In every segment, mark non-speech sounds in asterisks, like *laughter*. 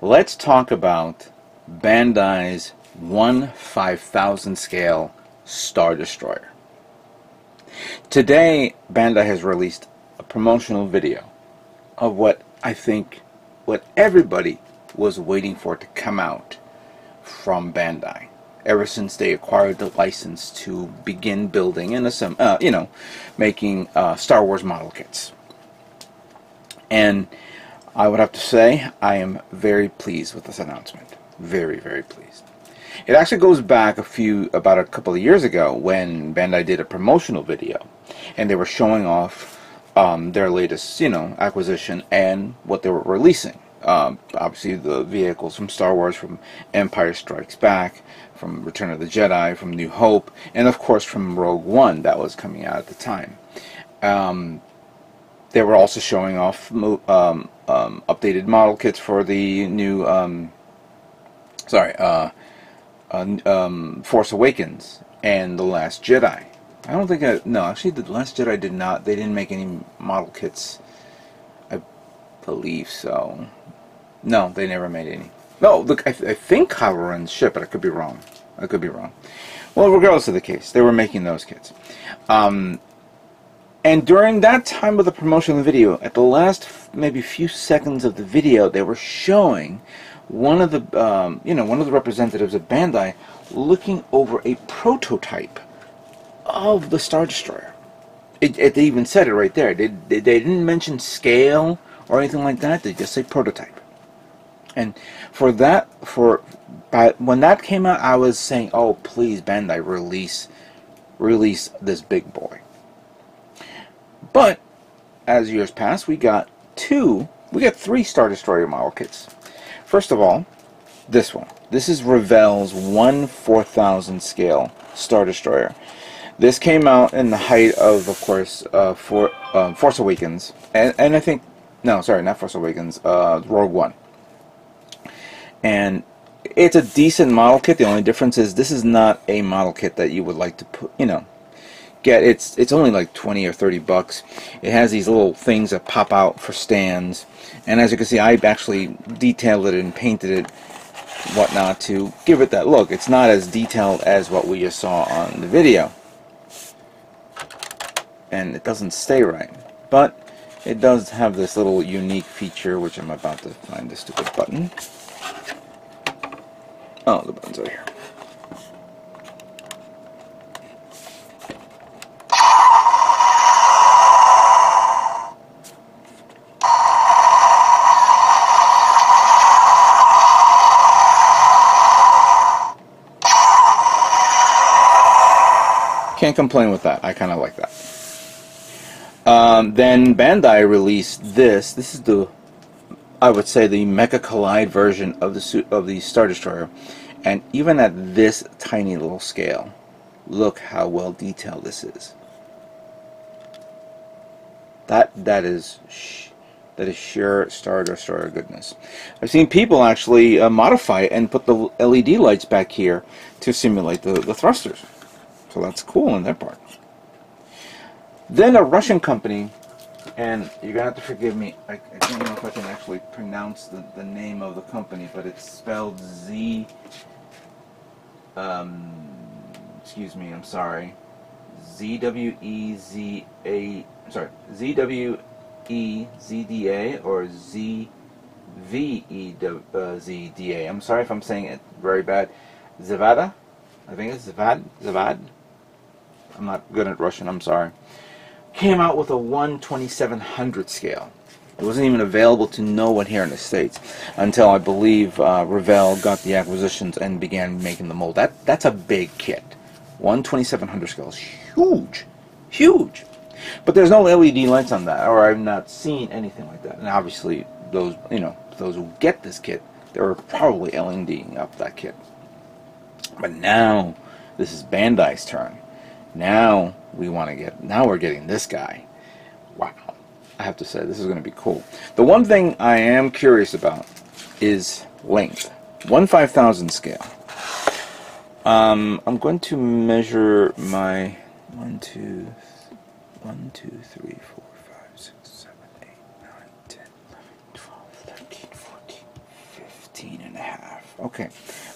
Let's talk about Bandai's 1 5000 scale Star Destroyer. Today, Bandai has released a promotional video of what I think what everybody was waiting for to come out from Bandai ever since they acquired the license to begin building and assemb- uh, you know, making uh, Star Wars model kits. And I would have to say I am very pleased with this announcement. Very, very pleased. It actually goes back a few, about a couple of years ago when Bandai did a promotional video, and they were showing off um, their latest, you know, acquisition and what they were releasing. Um, obviously, the vehicles from Star Wars, from Empire Strikes Back, from Return of the Jedi, from New Hope, and of course from Rogue One that was coming out at the time. Um, they were also showing off um, um, updated model kits for the new, um, sorry, uh, uh, um, Force Awakens and The Last Jedi. I don't think I, no, actually The Last Jedi did not, they didn't make any model kits. I believe so. No, they never made any. No, look, I, th I think Kylo Ren's ship, but I could be wrong. I could be wrong. Well, regardless of the case, they were making those kits. Um, and during that time of the promotional video, at the last maybe few seconds of the video, they were showing one of the, um, you know, one of the representatives of Bandai looking over a prototype of the Star Destroyer. It, it, they even said it right there. They, they, they didn't mention scale or anything like that. They just say prototype. And for that, for when that came out, I was saying, "Oh, please, Bandai, release, release this big boy." But as years pass, we got two, we got three Star Destroyer model kits. First of all, this one. This is Revell's 1 4000 scale Star Destroyer. This came out in the height of, of course, uh, for, um, Force Awakens, and, and I think, no, sorry, not Force Awakens, uh, Rogue One. And it's a decent model kit. The only difference is this is not a model kit that you would like to put, you know, get. It's it's only like 20 or 30 bucks. It has these little things that pop out for stands. And as you can see, I actually detailed it and painted it whatnot to give it that look. It's not as detailed as what we just saw on the video. And it doesn't stay right. But it does have this little unique feature, which I'm about to find the stupid button. Oh, the buttons are here. Can't complain with that. I kind of like that. Um, then Bandai released this. This is the I would say the Mecha Collide version of the suit of the Star Destroyer, and even at this tiny little scale, look how well detailed this is. That that is that is sheer Star Destroyer goodness. I've seen people actually uh, modify it and put the LED lights back here to simulate the, the thrusters. So that's cool in that part. Then a Russian company and you're gonna have to forgive me. I, I don't know if I can actually pronounce the, the name of the company, but it's spelled Z. Um, excuse me. I'm sorry. Z W E Z A. Sorry. Z W E Z D A or Z V E uh, Z D A. I'm sorry if I'm saying it very bad. Zavada. I think it's Zavad. Zavad. I'm not good at Russian. I'm sorry came out with a 1 2700 scale. It wasn't even available to no one here in the States until I believe uh, Revell got the acquisitions and began making the mold. That That's a big kit. 1 2700 scale is huge. Huge. But there's no LED lights on that, or I've not seen anything like that. And obviously, those you know those who get this kit, they're probably LEDing up that kit. But now, this is Bandai's turn. Now we want to get, now we're getting this guy. Wow. I have to say, this is going to be cool. The one thing I am curious about is length. 1 5000 scale. Um, I'm going to measure my 1, 2, 1, 2, 3, 4, 5, 6, 7, 8, 9, 10, 11, 12, 13, 14, Okay.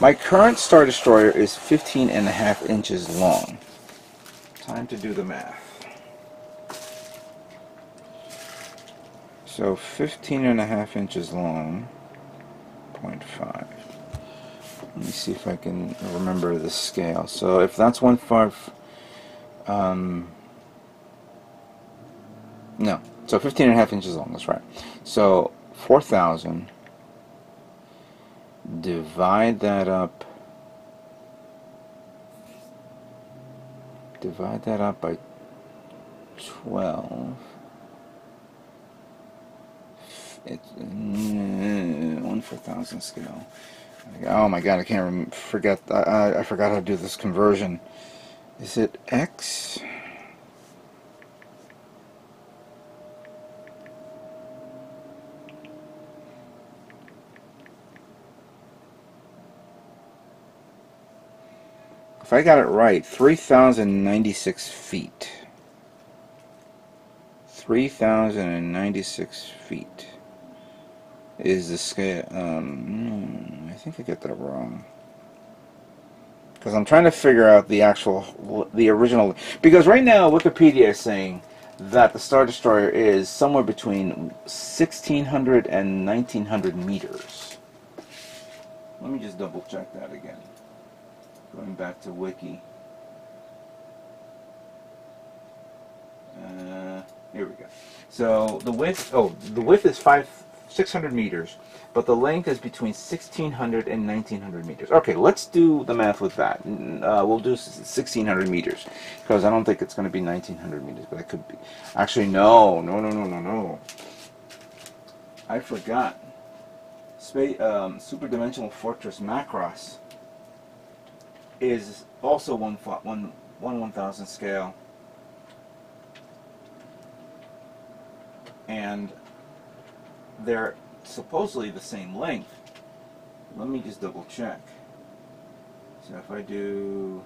My current Star Destroyer is 15 and a half inches long. Time to do the math. So 15 and a half inches long, 0.5. Let me see if I can remember the scale. So if that's 1.5, um, no, so 15 and a half inches long, that's right. So 4,000, divide that up, divide that up by 12 it's mm, one four thousand scale. Oh my god, I can't forget. I, I forgot how to do this conversion. Is it X? If I got it right, 3,096 feet. 3,096 feet is the scale. Um, hmm, I think I get that wrong. Because I'm trying to figure out the actual, the original. Because right now Wikipedia is saying that the Star Destroyer is somewhere between 1,600 and 1,900 meters. Let me just double check that again. Going back to Wiki. Uh, here we go. So the width, oh, the width is five 600 meters, but the length is between 1600 and 1900 meters. Okay, let's do the math with that. Uh, we'll do 1600 meters, because I don't think it's going to be 1900 meters, but it could be. Actually, no, no, no, no, no, no. I forgot. Space, um, Super Dimensional Fortress Macross is also one, one, one 1000 scale. And they're supposedly the same length. Let me just double check. So if I do,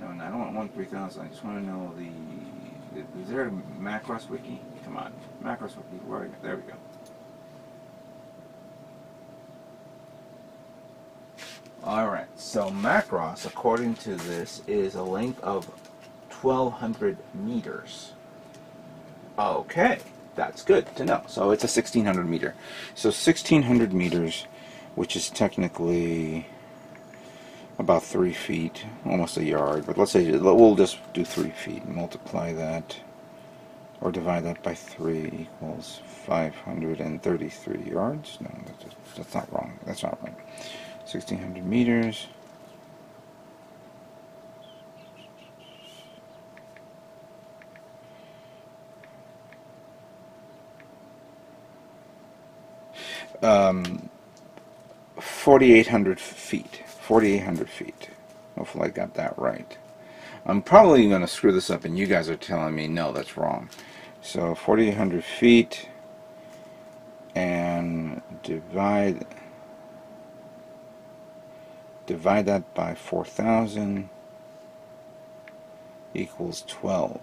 no, no I don't want one 3000. I just want to know the, is there a Macross wiki? Come on, Macross wiki, where are you? There we go. Alright, so Macross, according to this, is a length of 1200 meters. Okay that's good to know. So it's a 1600 meter. So 1600 meters, which is technically about three feet, almost a yard. But let's say we'll just do three feet. Multiply that, or divide that by three equals 533 yards. No, that's, that's not wrong. That's not right. 1600 meters. um, 4,800 feet. 4,800 feet. Hopefully I got that right. I'm probably going to screw this up and you guys are telling me no, that's wrong. So 4,800 feet and divide divide that by 4,000 equals 12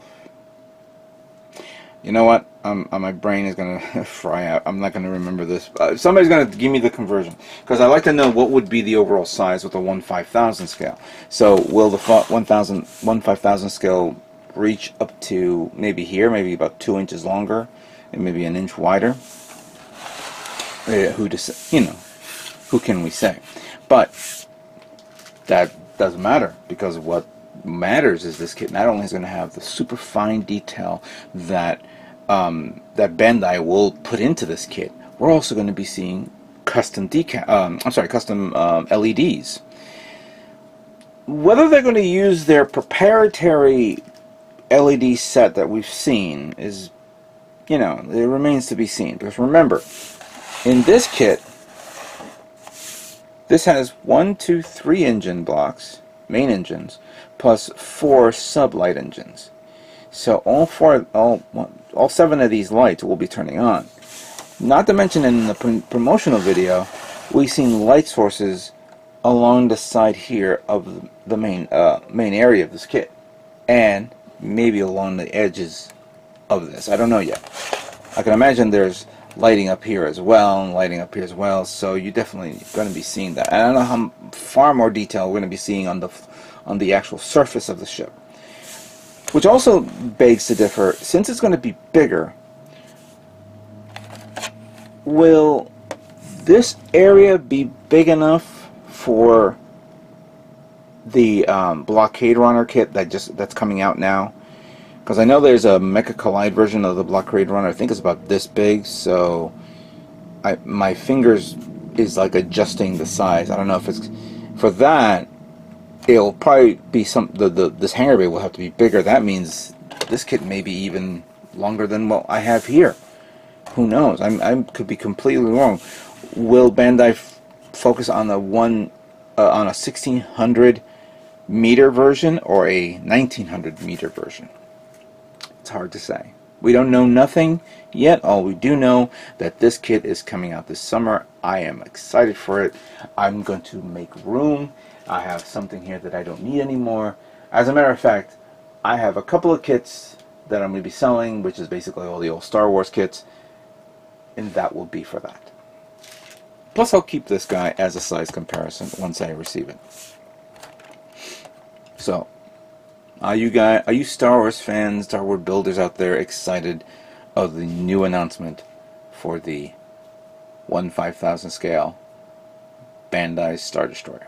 you know what? Um, my brain is going *laughs* to fry out. I'm not going to remember this. Uh, somebody's going to give me the conversion because I'd like to know what would be the overall size with the 1 5000 scale. So will the 1000 1 5000 scale reach up to maybe here, maybe about 2 inches longer and maybe an inch wider? Uh, who to you know, who can we say? But that doesn't matter because what matters is this kit not only is going to have the super fine detail that um, that Bandai will put into this kit, we're also going to be seeing custom decal. Um, I'm sorry, custom um, LEDs. Whether they're going to use their proprietary LED set that we've seen is, you know, it remains to be seen. Because remember, in this kit, this has one, two, three engine blocks, main engines, plus four sublight engines. So all four, all, all seven of these lights will be turning on. Not to mention in the promotional video, we've seen light sources along the side here of the main uh, main area of this kit, and maybe along the edges of this. I don't know yet. I can imagine there's lighting up here as well and lighting up here as well. So you're definitely going to be seeing that. And I don't know how far more detail we're going to be seeing on the on the actual surface of the ship. Which also begs to differ since it's going to be bigger will this area be big enough for the um, blockade runner kit that just that's coming out now because I know there's a Mecha Collide version of the Blockade Runner. I think it's about this big, so I my fingers is like adjusting the size. I don't know if it's for that. It'll probably be some the, the this hangar bay will have to be bigger. That means this kit may be even longer than what I have here. Who knows? I'm I could be completely wrong. Will Bandai focus on the one uh, on a 1600 meter version or a 1900 meter version? It's hard to say. We don't know nothing yet. All we do know that this kit is coming out this summer. I am excited for it. I'm going to make room. I have something here that I don't need anymore. As a matter of fact, I have a couple of kits that I'm going to be selling, which is basically all the old Star Wars kits, and that will be for that. Plus, I'll keep this guy as a size comparison once I receive it. So, are you guys, are you Star Wars fans, Star Wars builders out there excited of the new announcement for the 1 5000 scale Bandai Star Destroyer?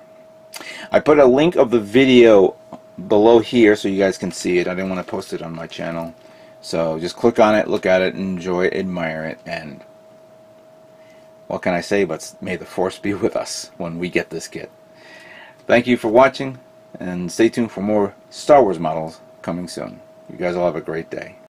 I put a link of the video below here so you guys can see it. I didn't want to post it on my channel. So just click on it, look at it, enjoy it, admire it, and what can I say but may the force be with us when we get this kit. Thank you for watching and stay tuned for more Star Wars models coming soon. You guys all have a great day.